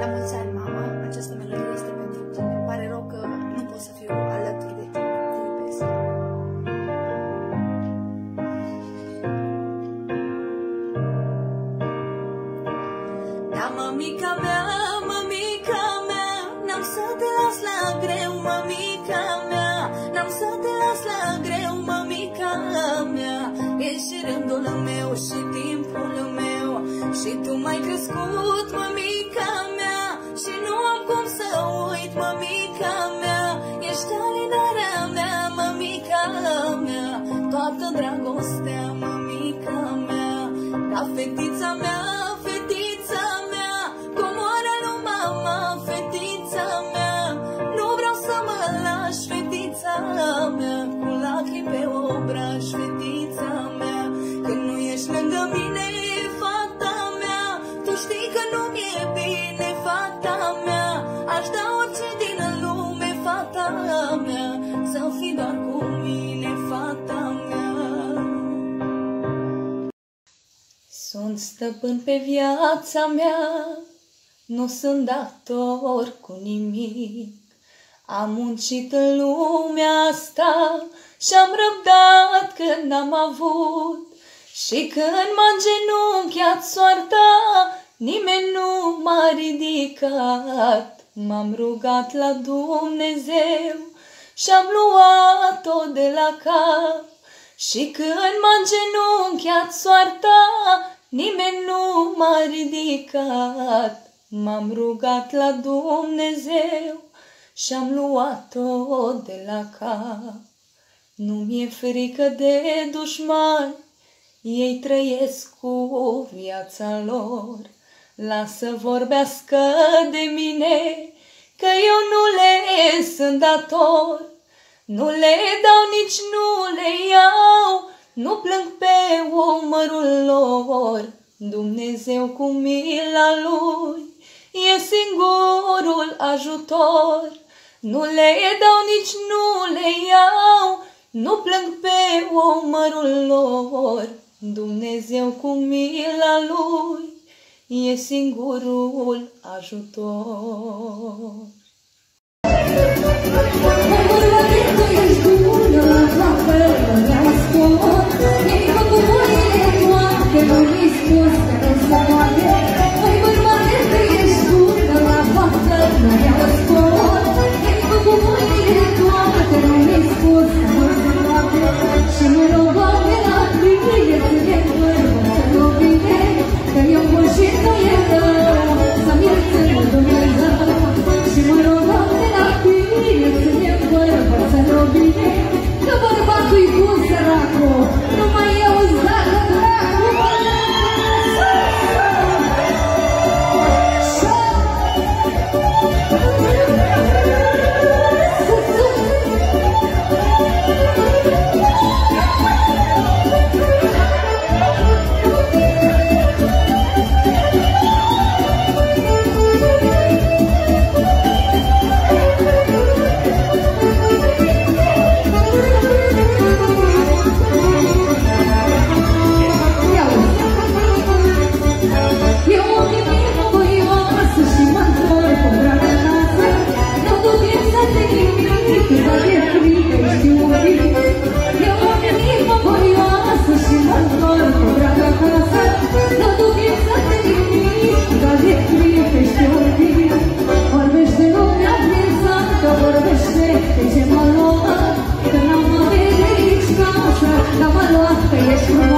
La mulți ani, mama, această melodie este pentru tine. Îmi pare rău că nu pot să fiu alături de tine. Te iubesc. Da, mămica mea, mămica mea, n-am să te las la greu, mămica mea, n-am să te las la greu, mămica mea. Ești rândul meu și timpul meu și tu m-ai crescut, mămica dragostea, mămica mea, ca fetița mea, fetița mea, comoara lui mama, fetița mea, nu vreau să mă lași, fetița mea, cu lacrimi pe obraj, fetița stăpân pe viața mea, nu sunt dator cu nimic. Am muncit în lumea asta și am răbdat când am avut. Și când m-a îngenunchiat soarta, nimeni nu m-a ridicat. M-am rugat la Dumnezeu și am luat-o de la cap. Și când m-a îngenunchiat soarta, nimeni nu m-a ridicat. M-am rugat la Dumnezeu și am luat-o de la cap. Nu mi-e frică de dușmani, ei trăiesc cu viața lor. Lasă vorbească de mine, că eu nu le sunt dator. Nu le dau, nici nu le iau, nu plâng pe umărul lor. Dumnezeu cu mila lui e singurul ajutor. Nu le dau, nici nu le iau, nu plâng pe umărul lor. Dumnezeu cu mila lui e singurul ajutor. 那换装腿也是。